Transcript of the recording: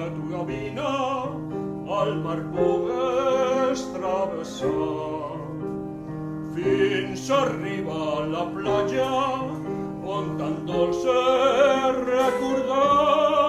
de tu gavina el mar pogués travessar. Fins a arribar a la platja on tan dolç és recordar